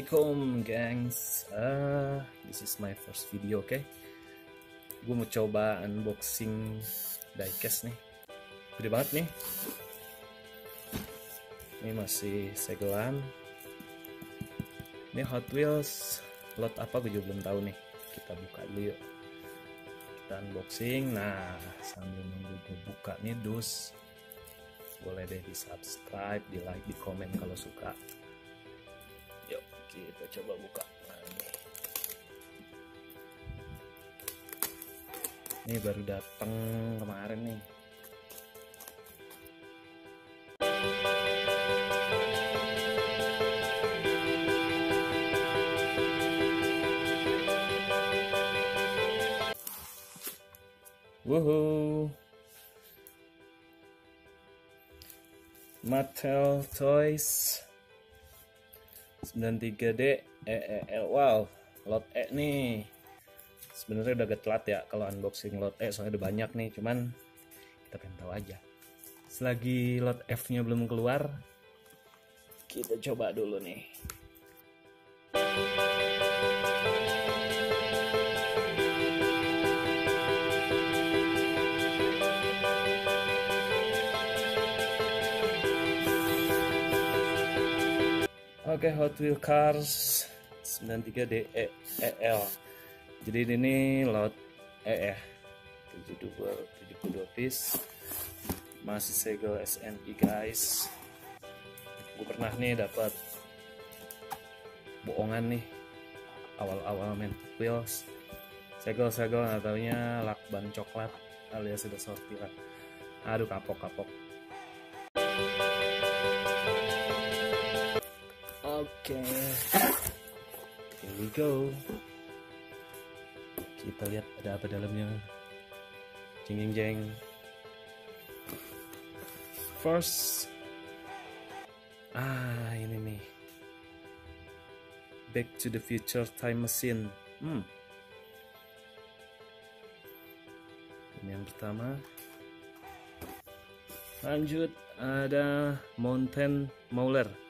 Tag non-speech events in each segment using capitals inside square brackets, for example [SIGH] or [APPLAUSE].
Assalamualaikum gengs. Uh, This is my first video oke okay? Gue mau coba unboxing diecast nih. Gede banget nih. Ini masih segelan. Ini Hot Wheels Lot apa gue juga belum tahu nih. Kita buka dulu yuk. Kita unboxing. Nah sambil nunggu gue buka nih dus. Boleh deh di subscribe, di like, di komen kalau suka coba buka. Nah, ini. baru datang kemarin nih. Woohoo Mattel Toys 93D EEL wow lot E nih. Sebenarnya udah agak telat ya kalau unboxing lot E soalnya udah banyak nih cuman kita pengen tahu aja. Selagi lot F nya belum keluar kita coba dulu nih Oke okay, Hot Wheel Cars 93 DEL Jadi ini lot E ya 72 72 piece. Masih segel SNI guys. Gue pernah nih dapat bohongan nih awal-awal main wheels. Segel-segel nggak taunya lakban coklat alias sudah sortiran aduh kapok-kapok Oke, here we go. Kita lihat ada apa dalamnya. Jeng jeng jeng. First, ah ini nih. Back to the Future Time Machine. Hmm. Ini yang pertama. Lanjut ada Mountain Mauler.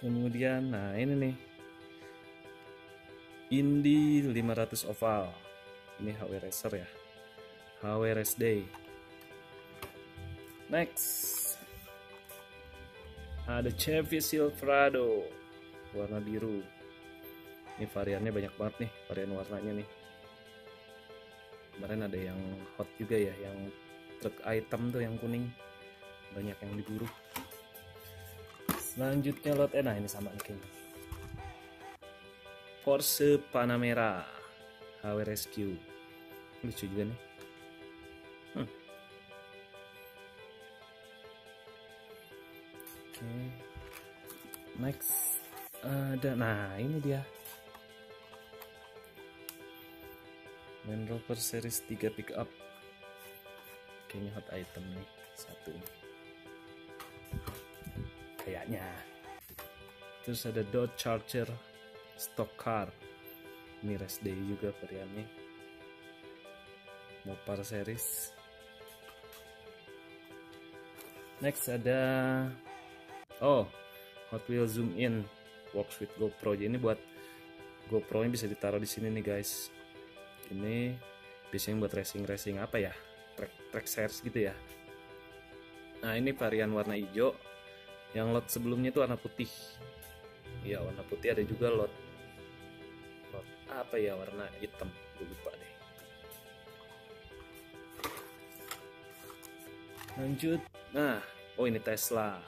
Kemudian nah ini nih. Indi 500 oval. Ini HW Racer ya. HW Race Day. Next. Ada Chevy Silverado. Warna biru. Ini variannya banyak banget nih varian warnanya nih. Kemarin ada yang hot juga ya yang truk item tuh yang kuning. Banyak yang diburu Selanjutnya lot nah ini sama nih kayaknya. Porsche Panamera HW Rescue. Lucu juga nih. Hmm. Oke. Next ada nah ini dia. Land Rover Series 3 pickup. Kayaknya hot item nih satu nih kayaknya. Terus ada Dodge Charger stock car. Ini rest day juga variannya Mopar series. Next ada oh Hot Wheels zoom in. Works with GoPro. Jadi ini buat GoPro nya bisa ditaruh di sini nih guys. Ini biasanya buat racing racing apa ya? Track track series gitu ya. Nah ini varian warna hijau yang lot sebelumnya itu warna putih. Ya warna putih ada juga lot lot apa ya warna hitam. Gue lupa deh. Lanjut. Nah oh ini Tesla.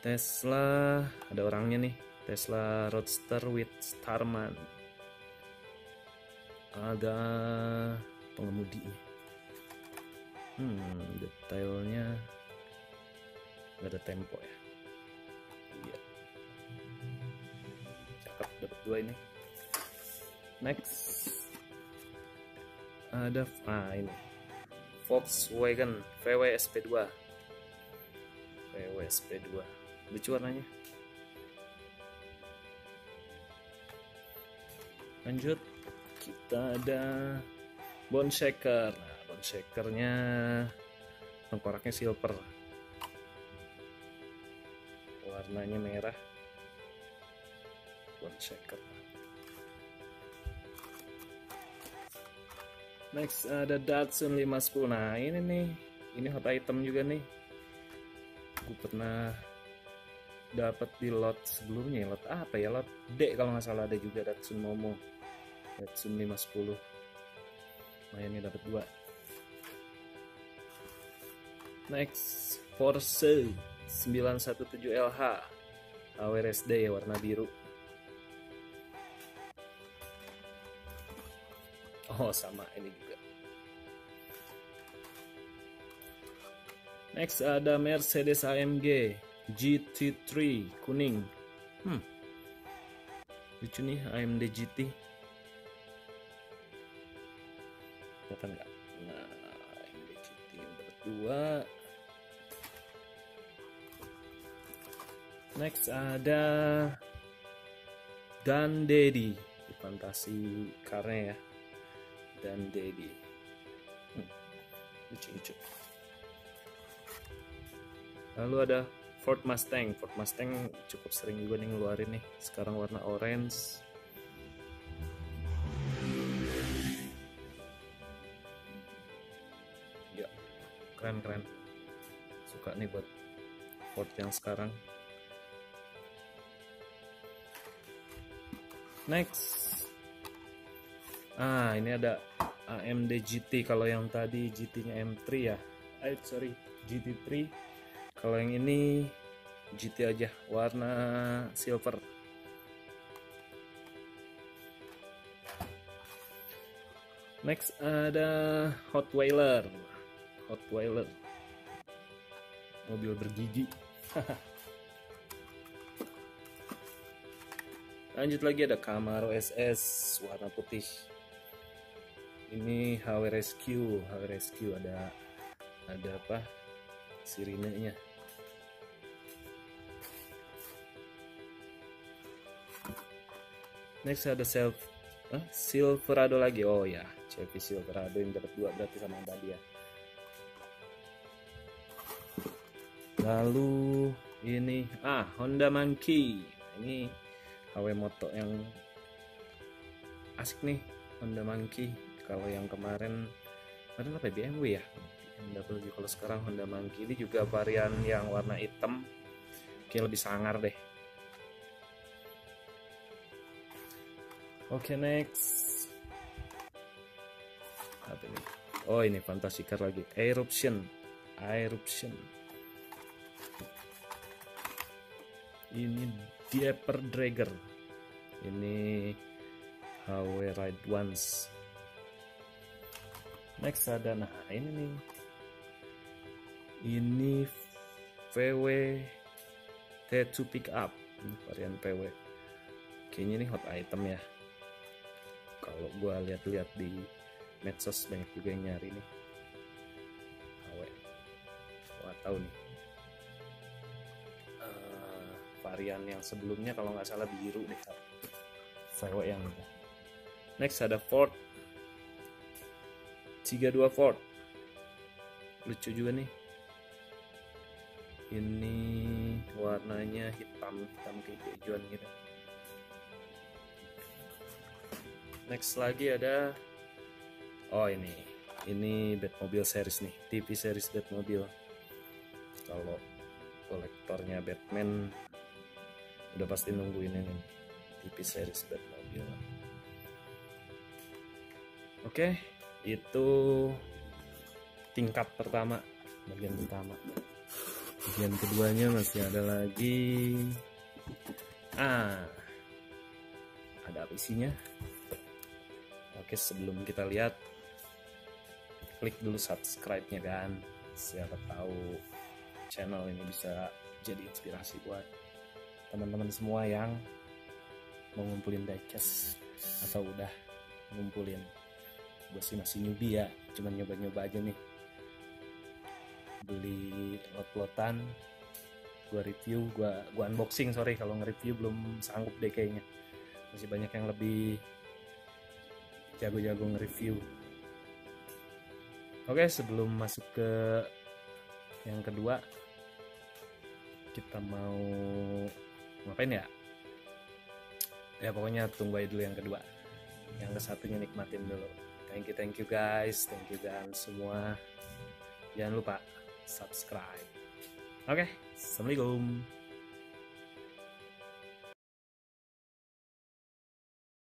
Tesla ada orangnya nih. Tesla Roadster with Starman. Ada pengemudinya hmm detailnya ada tempo ya. Iya. Cakep dapat dua ini. Next. Ada ah ini. Volkswagen VW SP2 VW SP2 lucu warnanya. Lanjut. Kita ada bone shaker nah bone shakernya tengkoraknya silver warnanya merah. One shaker next ada Datsun 510 nah ini nih. Ini hot item juga nih. Gue pernah dapat di lot sebelumnya. Lot apa ya? Lot D kalau nggak salah. Ada juga Datsun Momo. Datsun 510 lumayan nih dapat dua. Next Force 917LH AWRSD ya warna biru. Oh sama ini juga. Next ada Mercedes AMG GT3 kuning. Hmm. Lucu nih AMD GT kelihatan nggak? Nah AMD GT berdua next ada Dan Dedi fantasi karena ya. Dan Dedi hmm, lucu lucu. Lalu ada Ford Mustang. Ford Mustang cukup sering juga nih ngeluarin nih. Sekarang warna orange. Ya keren keren. Suka nih buat Ford yang sekarang next. Ah ini ada AMD GT kalau yang tadi GT nya M3 ya. Eh sorry GT3 kalau yang ini GT aja. Warna silver. Next ada Hot Wheeler Hot Wheeler mobil bergigi [LAUGHS] lanjut lagi ada Camaro SS warna putih. Ini HW Rescue. HW Rescue ada ada apa? Sirinenya. Next ada self huh? Silverado lagi. Oh ya Chevy Silverado yang dapat dua berarti sama tadi ya lalu ini ah Honda Monkey. Ini HW moto yang asik nih Honda Monkey. Kalau yang kemarin kemarin apa ya? BMW ya? BMW kalau sekarang Honda Monkey. Ini juga varian yang warna hitam. Kayak lebih sangar deh. Oke okay, next. Apa ini? Oh ini fantasy car lagi. Eruption. Eruption. Ini Dapper Dragger ini HW Ride Once. Next ada nah ini nih. Ini VW T2 Pickup ini varian PW kayaknya ini hot item ya. Kalau gua lihat-lihat di medsos banyak juga yang nyari nih. HW wah tahu nih varian yang sebelumnya kalau nggak salah biru deh. VW yang ini. Next ada Ford. 32 Ford. Lucu juga nih. Ini warnanya hitam hitam kayak hijauan gitu. Next lagi ada oh ini ini Batmobile series nih TV series Batmobile. Kalau kolektornya Batman udah pasti nungguin ini. TV series Batmobile oke itu tingkat pertama. Bagian pertama. Bagian keduanya masih ada lagi. Ah ada apa isinya? Oke sebelum kita lihat klik dulu subscribe nya kan? Siapa tahu channel ini bisa jadi inspirasi buat teman-teman semua yang mau ngumpulin atau udah ngumpulin. Gue sih masih newbie ya cuman nyoba-nyoba aja nih. Beli lot-lotan gue review gue gue unboxing sorry kalau nge-review belum sanggup deh kayaknya. Masih banyak yang lebih jago-jago nge-review. Oke sebelum masuk ke yang kedua kita mau ngapain ya? Ya pokoknya tunggu aja dulu yang kedua. Yang ke satunya nikmatin dulu. Thank you thank you guys. Thank you dan semua. Jangan lupa subscribe. Oke okay, assalamualaikum